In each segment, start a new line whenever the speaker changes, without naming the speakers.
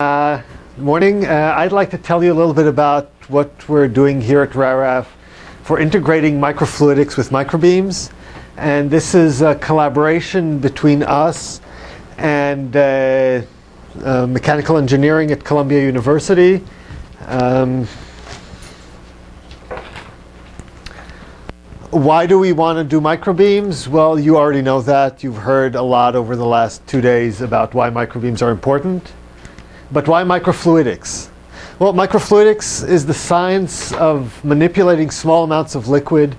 Uh, morning. Uh, I'd like to tell you a little bit about what we're doing here at RARAF for integrating microfluidics with microbeams. And this is a collaboration between us and uh, uh mechanical engineering at Columbia University. Um, why do we want to do microbeams? Well, you already know that. You've heard a lot over the last two days about why microbeams are important. But why microfluidics? Well, microfluidics is the science of manipulating small amounts of liquid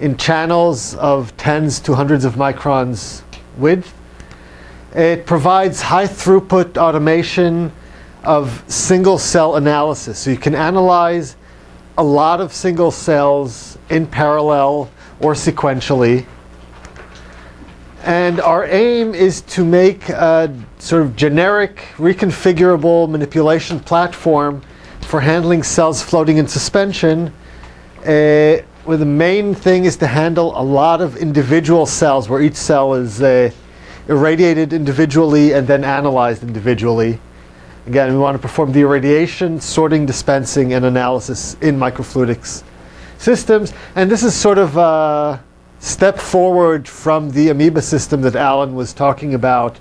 in channels of tens to hundreds of microns width. It provides high throughput automation of single cell analysis. So you can analyze a lot of single cells in parallel or sequentially. And our aim is to make a sort of generic, reconfigurable manipulation platform for handling cells floating in suspension. Uh, where the main thing is to handle a lot of individual cells, where each cell is uh, irradiated individually and then analyzed individually. Again, we want to perform the irradiation, sorting, dispensing, and analysis in microfluidics systems. And this is sort of a step forward from the amoeba system that Alan was talking about,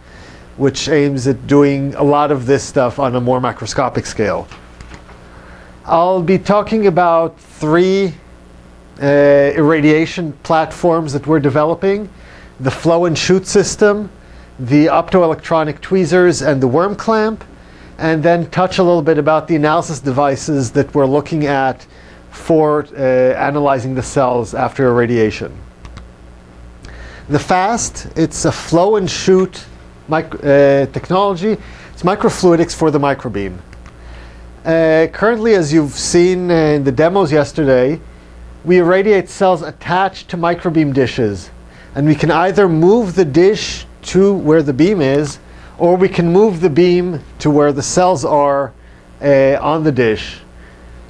which aims at doing a lot of this stuff on a more macroscopic scale. I'll be talking about three uh, irradiation platforms that we're developing the flow and shoot system, the optoelectronic tweezers, and the worm clamp and then touch a little bit about the analysis devices that we're looking at for uh, analyzing the cells after irradiation. The FAST, it's a flow and shoot uh, technology. It's microfluidics for the microbeam. Uh, currently, as you've seen in the demos yesterday, we irradiate cells attached to microbeam dishes. And we can either move the dish to where the beam is, or we can move the beam to where the cells are uh, on the dish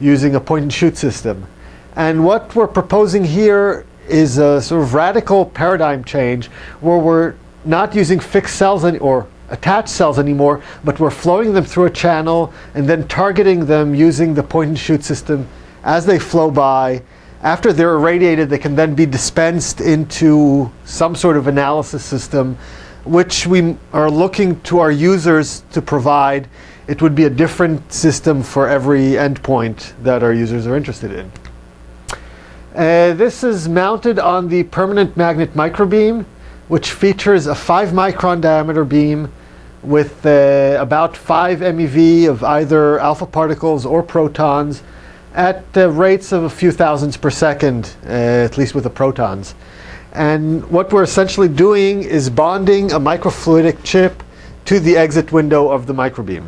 using a point and shoot system. And what we're proposing here is a sort of radical paradigm change where we're not using fixed cells any- or attached cells anymore, but we're flowing them through a channel and then targeting them using the point and shoot system as they flow by. After they're irradiated, they can then be dispensed into some sort of analysis system which we are looking to our users to provide. It would be a different system for every endpoint that our users are interested in. Uh, this is mounted on the permanent magnet microbeam, which features a 5 micron diameter beam with uh, about 5 MeV of either alpha particles or protons at uh, rates of a few thousands per second, uh, at least with the protons. And what we're essentially doing is bonding a microfluidic chip to the exit window of the microbeam.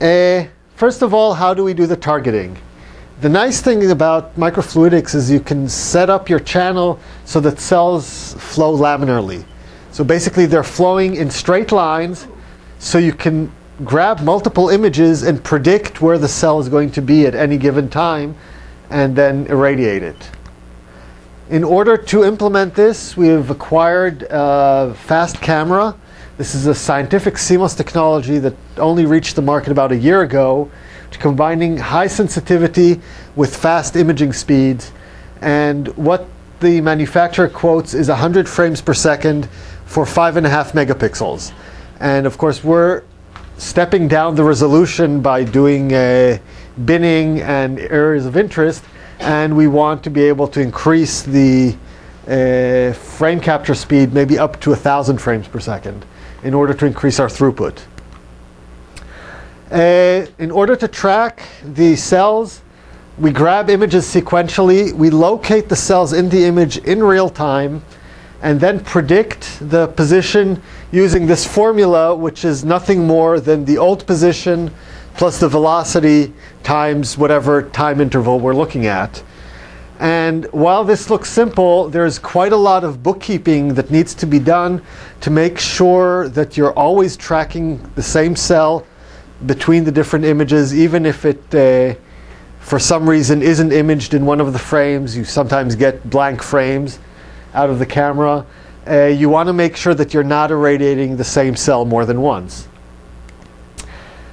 Uh, first of all, how do we do the targeting? The nice thing about microfluidics is you can set up your channel so that cells flow laminarly. So basically they're flowing in straight lines so you can grab multiple images and predict where the cell is going to be at any given time and then irradiate it. In order to implement this, we have acquired a fast camera. This is a scientific CMOS technology that only reached the market about a year ago, combining high sensitivity with fast imaging speeds. And what the manufacturer quotes is 100 frames per second for 5.5 megapixels. And of course, we're stepping down the resolution by doing uh, binning and areas of interest and we want to be able to increase the uh, frame capture speed maybe up to 1,000 frames per second in order to increase our throughput. Uh, in order to track the cells, we grab images sequentially, we locate the cells in the image in real time, and then predict the position using this formula, which is nothing more than the old position plus the velocity times whatever time interval we're looking at. And while this looks simple, there's quite a lot of bookkeeping that needs to be done to make sure that you're always tracking the same cell between the different images, even if it, uh, for some reason, isn't imaged in one of the frames. You sometimes get blank frames out of the camera. Uh, you want to make sure that you're not irradiating the same cell more than once.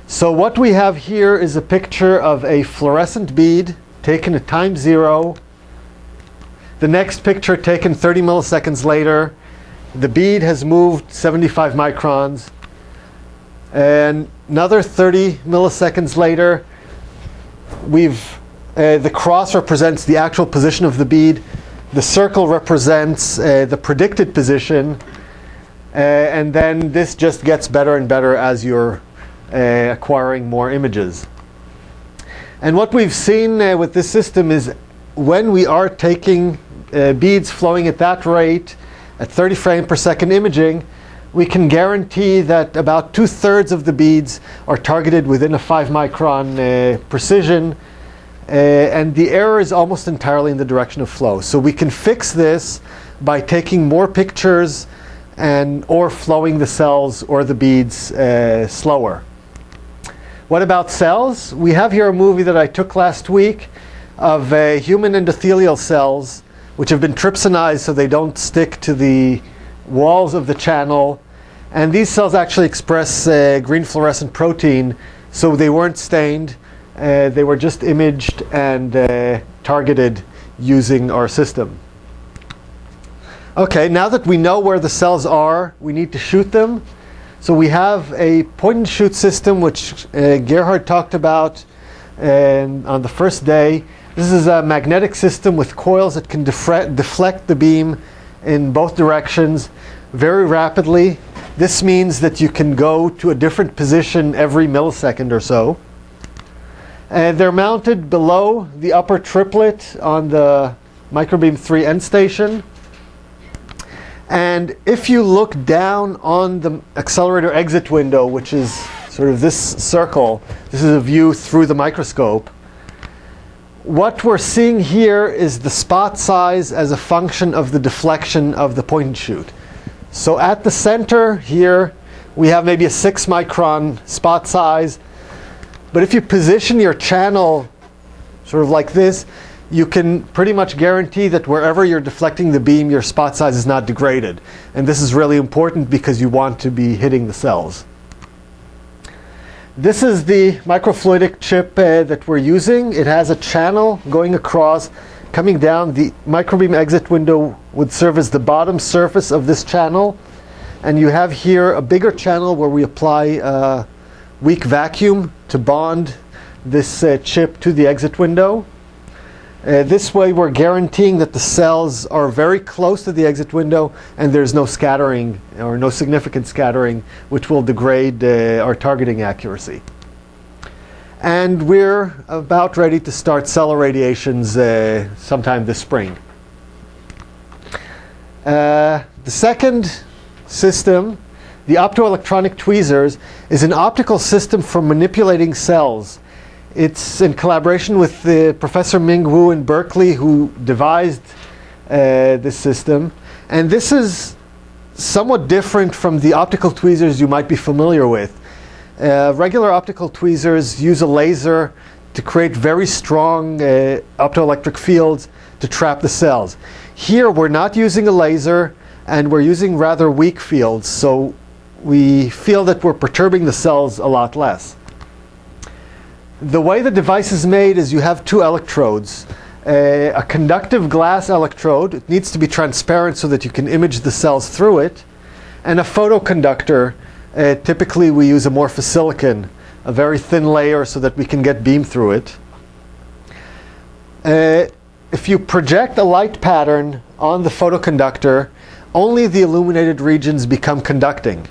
So what we have here is a picture of a fluorescent bead taken at time zero. The next picture taken 30 milliseconds later. The bead has moved 75 microns. And another 30 milliseconds later, we've uh, the cross represents the actual position of the bead. The circle represents uh, the predicted position. Uh, and then this just gets better and better as you're uh, acquiring more images. And what we've seen uh, with this system is when we are taking uh, beads flowing at that rate, at 30 frame per second imaging, we can guarantee that about two thirds of the beads are targeted within a 5 micron uh, precision. Uh, and the error is almost entirely in the direction of flow. So we can fix this by taking more pictures and or flowing the cells or the beads uh, slower. What about cells? We have here a movie that I took last week of uh, human endothelial cells, which have been trypsinized so they don't stick to the walls of the channel. And these cells actually express uh, green fluorescent protein, so they weren't stained. Uh, they were just imaged and uh, targeted using our system. Okay, now that we know where the cells are, we need to shoot them. So we have a point and shoot system, which uh, Gerhard talked about um, on the first day. This is a magnetic system with coils that can deflect the beam in both directions very rapidly. This means that you can go to a different position every millisecond or so. And they're mounted below the upper triplet on the Microbeam 3 end station. And if you look down on the accelerator exit window, which is sort of this circle, this is a view through the microscope. What we're seeing here is the spot size as a function of the deflection of the point and shoot. So at the center here, we have maybe a 6 micron spot size. But if you position your channel sort of like this, you can pretty much guarantee that wherever you're deflecting the beam, your spot size is not degraded. And this is really important because you want to be hitting the cells. This is the microfluidic chip uh, that we're using. It has a channel going across, coming down. The microbeam exit window would serve as the bottom surface of this channel. And you have here a bigger channel where we apply uh, weak vacuum to bond this uh, chip to the exit window. Uh, this way we're guaranteeing that the cells are very close to the exit window and there's no scattering or no significant scattering which will degrade uh, our targeting accuracy. And we're about ready to start cell irradiations uh, sometime this spring. Uh, the second system, the optoelectronic tweezers, is an optical system for manipulating cells it's in collaboration with the Professor Ming Wu in Berkeley who devised uh, this system. And this is somewhat different from the optical tweezers you might be familiar with. Uh, regular optical tweezers use a laser to create very strong uh, optoelectric fields to trap the cells. Here we're not using a laser and we're using rather weak fields, so we feel that we're perturbing the cells a lot less. The way the device is made is you have two electrodes. A, a conductive glass electrode, it needs to be transparent so that you can image the cells through it, and a photoconductor. Uh, typically we use amorphous silicon, a very thin layer so that we can get beam through it. Uh, if you project a light pattern on the photoconductor, only the illuminated regions become conducting.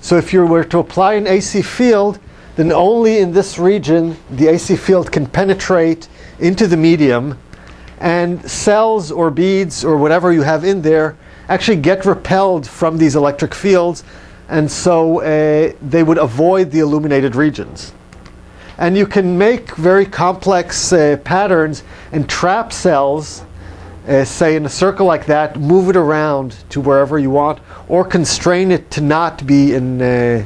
So if you were to apply an AC field, then only in this region the AC field can penetrate into the medium and cells or beads or whatever you have in there actually get repelled from these electric fields and so uh, they would avoid the illuminated regions. And you can make very complex uh, patterns and trap cells, uh, say in a circle like that, move it around to wherever you want, or constrain it to not be in uh,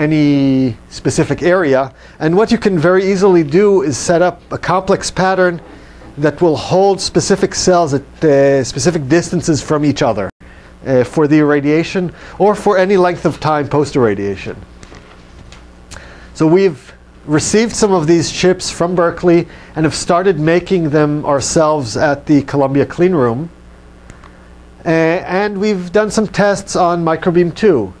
any specific area. And what you can very easily do is set up a complex pattern that will hold specific cells at uh, specific distances from each other uh, for the irradiation or for any length of time post irradiation. So we've received some of these chips from Berkeley and have started making them ourselves at the Columbia Clean Room. Uh, and we've done some tests on Microbeam 2.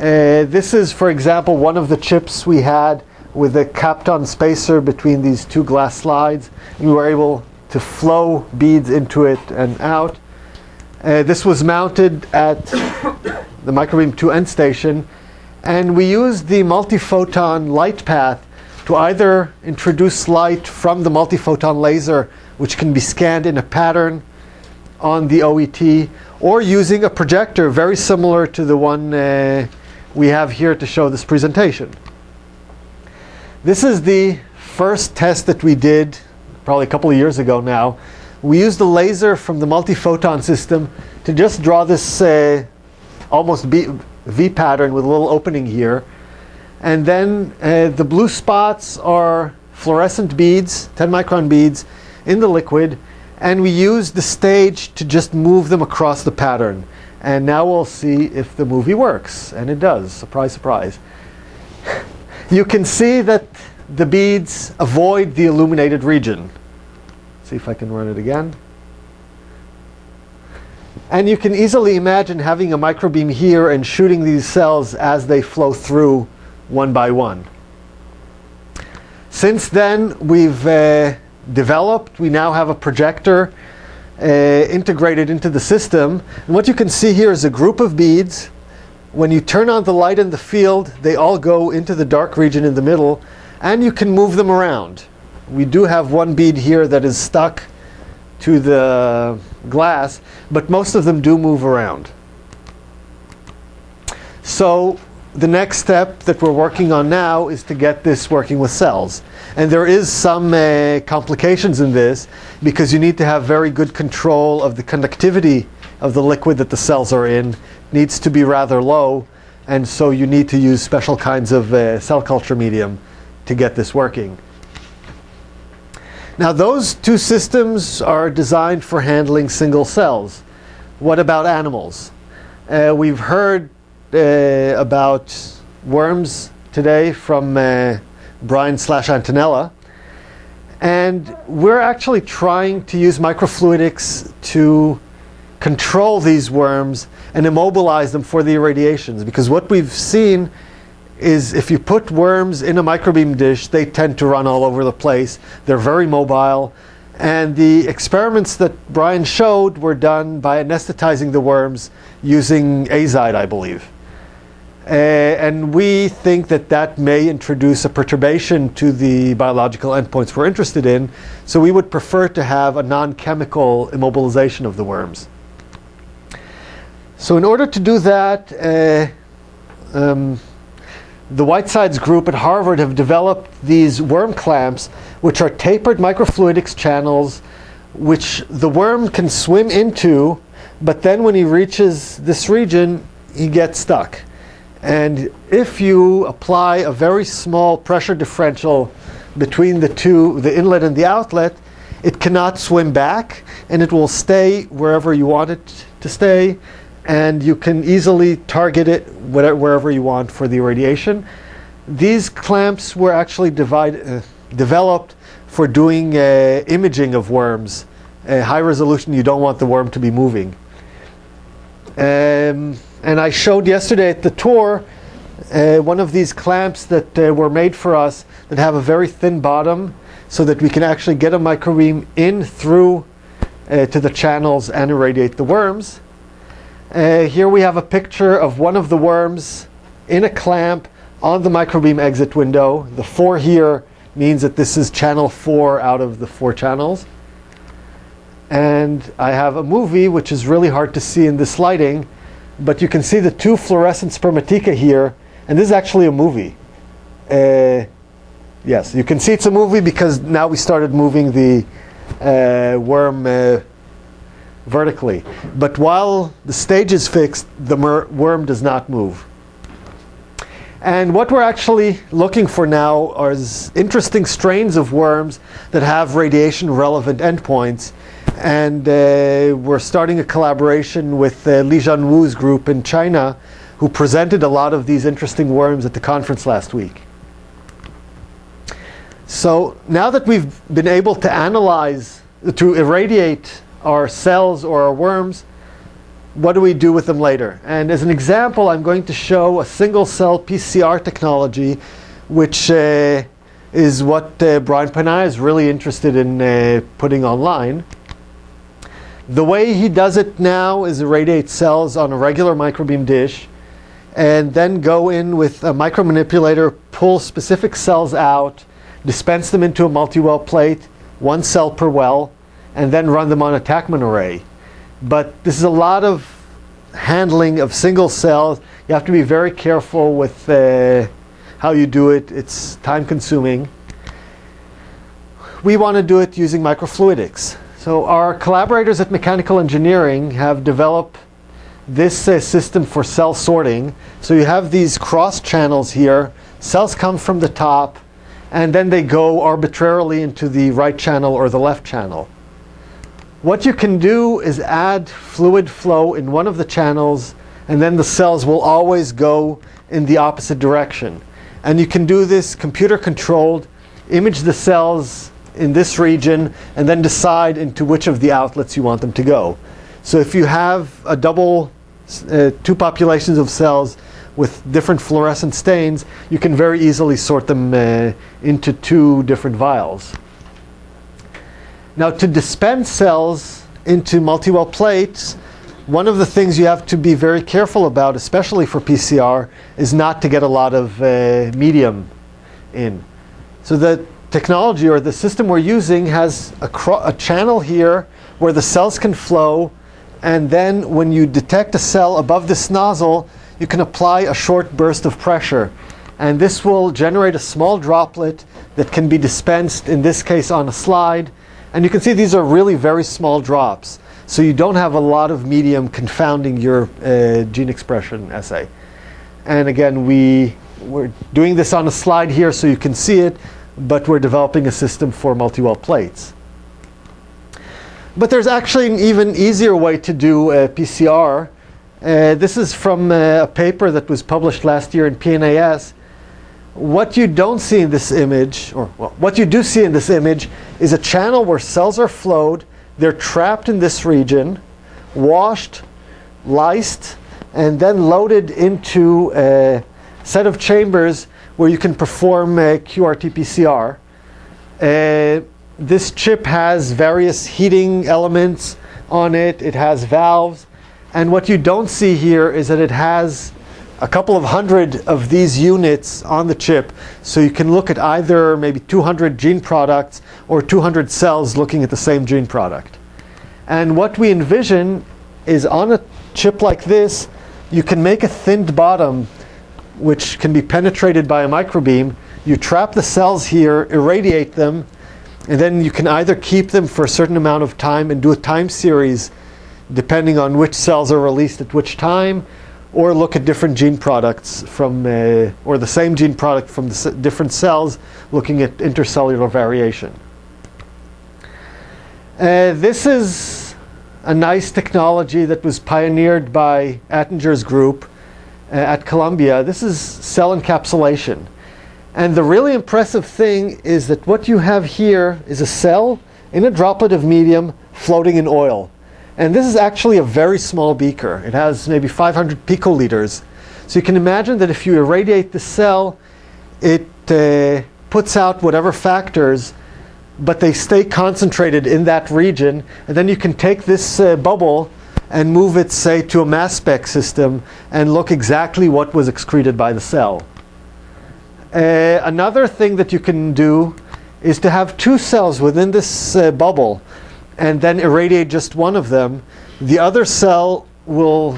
Uh, this is, for example, one of the chips we had with a Kapton spacer between these two glass slides. We were able to flow beads into it and out. Uh, this was mounted at the Microbeam 2 end station. And we used the multiphoton light path to either introduce light from the multiphoton laser, which can be scanned in a pattern on the OET, or using a projector very similar to the one uh, we have here to show this presentation. This is the first test that we did probably a couple of years ago now. We used a laser from the multiphoton system to just draw this uh, almost B V pattern with a little opening here. And then uh, the blue spots are fluorescent beads, 10 micron beads, in the liquid. And we use the stage to just move them across the pattern. And now we'll see if the movie works. And it does. Surprise, surprise. you can see that the beads avoid the illuminated region. See if I can run it again. And you can easily imagine having a microbeam here and shooting these cells as they flow through one by one. Since then, we've uh, developed, we now have a projector uh, integrated into the system. And what you can see here is a group of beads. When you turn on the light in the field, they all go into the dark region in the middle, and you can move them around. We do have one bead here that is stuck to the glass, but most of them do move around. So the next step that we're working on now is to get this working with cells. And there is some uh, complications in this because you need to have very good control of the conductivity of the liquid that the cells are in. It needs to be rather low, and so you need to use special kinds of uh, cell culture medium to get this working. Now those two systems are designed for handling single cells. What about animals? Uh, we've heard uh, about worms today from uh, Brian slash Antonella. And we're actually trying to use microfluidics to control these worms and immobilize them for the irradiations. Because what we've seen is if you put worms in a microbeam dish, they tend to run all over the place. They're very mobile. And the experiments that Brian showed were done by anesthetizing the worms using azide, I believe. Uh, and we think that that may introduce a perturbation to the biological endpoints we're interested in. So we would prefer to have a non-chemical immobilization of the worms. So in order to do that, uh, um, the Whitesides group at Harvard have developed these worm clamps, which are tapered microfluidics channels, which the worm can swim into, but then when he reaches this region, he gets stuck. And if you apply a very small pressure differential between the two, the inlet and the outlet, it cannot swim back and it will stay wherever you want it to stay and you can easily target it wherever you want for the irradiation. These clamps were actually divide, uh, developed for doing uh, imaging of worms. High resolution, you don't want the worm to be moving. Um, and I showed yesterday at the tour uh, one of these clamps that uh, were made for us that have a very thin bottom so that we can actually get a microbeam in through uh, to the channels and irradiate the worms. Uh, here we have a picture of one of the worms in a clamp on the microbeam exit window. The four here means that this is channel four out of the four channels. And I have a movie, which is really hard to see in this lighting, but you can see the two fluorescent spermatheca here, and this is actually a movie. Uh, yes, you can see it's a movie because now we started moving the uh, worm uh, vertically. But while the stage is fixed, the worm does not move. And what we're actually looking for now are interesting strains of worms that have radiation relevant endpoints. And uh, we're starting a collaboration with uh, Li Jianwu's group in China, who presented a lot of these interesting worms at the conference last week. So now that we've been able to analyze, to irradiate our cells or our worms, what do we do with them later? And as an example, I'm going to show a single cell PCR technology, which uh, is what uh, Brian Ponnaiya is really interested in uh, putting online. The way he does it now is irradiate cells on a regular microbeam dish and then go in with a micromanipulator, pull specific cells out, dispense them into a multi-well plate, one cell per well, and then run them on a TaqMan array. But this is a lot of handling of single cells. You have to be very careful with uh, how you do it. It's time consuming. We want to do it using microfluidics. So our collaborators at Mechanical Engineering have developed this uh, system for cell sorting. So you have these cross channels here. Cells come from the top, and then they go arbitrarily into the right channel or the left channel. What you can do is add fluid flow in one of the channels, and then the cells will always go in the opposite direction. And you can do this computer controlled, image the cells in this region, and then decide into which of the outlets you want them to go. So if you have a double, uh, two populations of cells with different fluorescent stains, you can very easily sort them uh, into two different vials. Now to dispense cells into multi-well plates, one of the things you have to be very careful about, especially for PCR, is not to get a lot of uh, medium in. So the technology or the system we're using has a, a, channel here where the cells can flow, and then when you detect a cell above this nozzle, you can apply a short burst of pressure. And this will generate a small droplet that can be dispensed, in this case on a slide, and you can see these are really very small drops. So you don't have a lot of medium confounding your uh, gene expression assay. And again, we, we're doing this on a slide here so you can see it, but we're developing a system for multi-well plates. But there's actually an even easier way to do uh, PCR. Uh, this is from uh, a paper that was published last year in PNAS what you don't see in this image, or well, what you do see in this image, is a channel where cells are flowed, they're trapped in this region, washed, lysed, and then loaded into a set of chambers where you can perform a QRT-PCR. Uh, this chip has various heating elements on it, it has valves, and what you don't see here is that it has a couple of hundred of these units on the chip. So you can look at either maybe 200 gene products or 200 cells looking at the same gene product. And what we envision is on a chip like this, you can make a thinned bottom which can be penetrated by a microbeam. You trap the cells here, irradiate them, and then you can either keep them for a certain amount of time and do a time series depending on which cells are released at which time, or look at different gene products from, uh, or the same gene product from the different cells, looking at intercellular variation. Uh, this is a nice technology that was pioneered by Attinger's group at Columbia. This is cell encapsulation. And the really impressive thing is that what you have here is a cell in a droplet of medium floating in oil. And this is actually a very small beaker. It has maybe 500 picoliters. So you can imagine that if you irradiate the cell, it uh, puts out whatever factors, but they stay concentrated in that region. And then you can take this uh, bubble and move it, say, to a mass spec system and look exactly what was excreted by the cell. Uh, another thing that you can do is to have two cells within this uh, bubble and then irradiate just one of them, the other cell will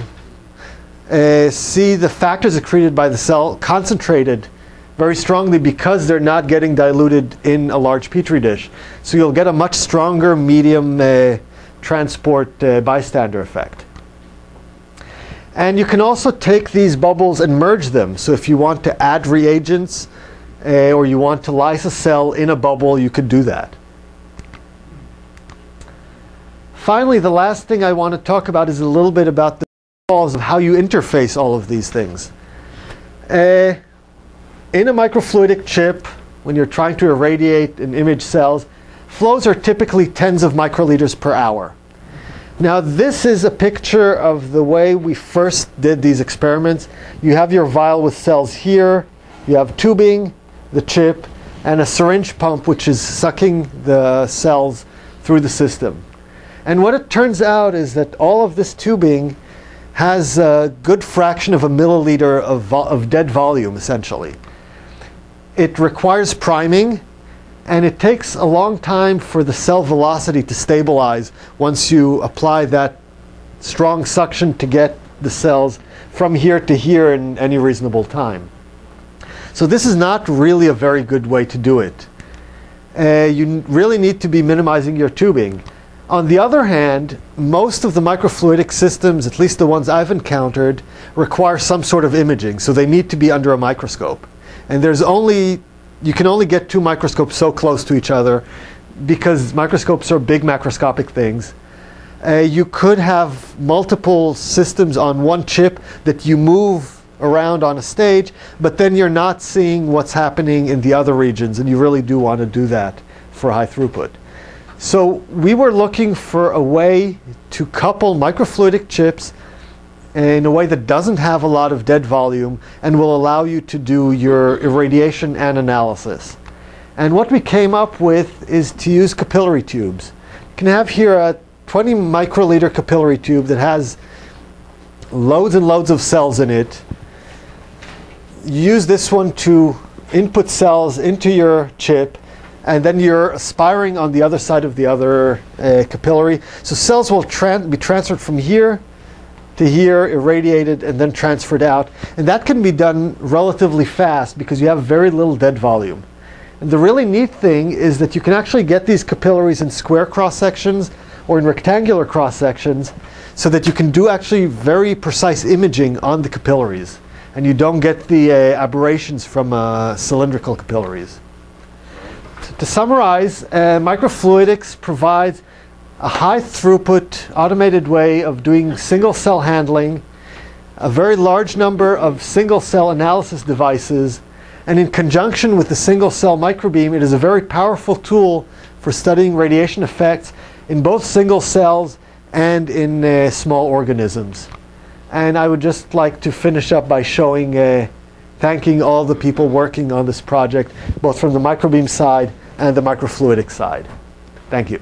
uh, see the factors accreted by the cell concentrated very strongly because they're not getting diluted in a large petri dish. So you'll get a much stronger medium uh, transport uh, bystander effect. And you can also take these bubbles and merge them. So if you want to add reagents uh, or you want to lyse a cell in a bubble, you could do that. Finally, the last thing I want to talk about is a little bit about the of how you interface all of these things. Uh, in a microfluidic chip, when you're trying to irradiate and image cells, flows are typically tens of microliters per hour. Now this is a picture of the way we first did these experiments. You have your vial with cells here, you have tubing, the chip, and a syringe pump which is sucking the cells through the system. And what it turns out is that all of this tubing has a good fraction of a milliliter of, of dead volume, essentially. It requires priming, and it takes a long time for the cell velocity to stabilize once you apply that strong suction to get the cells from here to here in any reasonable time. So this is not really a very good way to do it. Uh, you really need to be minimizing your tubing. On the other hand, most of the microfluidic systems, at least the ones I've encountered, require some sort of imaging, so they need to be under a microscope. And there's only, you can only get two microscopes so close to each other because microscopes are big macroscopic things. Uh, you could have multiple systems on one chip that you move around on a stage, but then you're not seeing what's happening in the other regions, and you really do want to do that for high throughput. So we were looking for a way to couple microfluidic chips in a way that doesn't have a lot of dead volume and will allow you to do your irradiation and analysis. And what we came up with is to use capillary tubes. You can have here a 20 microliter capillary tube that has loads and loads of cells in it. Use this one to input cells into your chip and then you're aspiring on the other side of the other uh, capillary. So cells will tran be transferred from here to here, irradiated, and then transferred out. And that can be done relatively fast because you have very little dead volume. And the really neat thing is that you can actually get these capillaries in square cross sections or in rectangular cross sections so that you can do actually very precise imaging on the capillaries. And you don't get the uh, aberrations from uh, cylindrical capillaries. To summarize, uh, microfluidics provides a high throughput automated way of doing single cell handling, a very large number of single cell analysis devices, and in conjunction with the single cell microbeam, it is a very powerful tool for studying radiation effects in both single cells and in uh, small organisms. And I would just like to finish up by showing, uh, thanking all the people working on this project, both from the microbeam side and the microfluidic side. Thank you.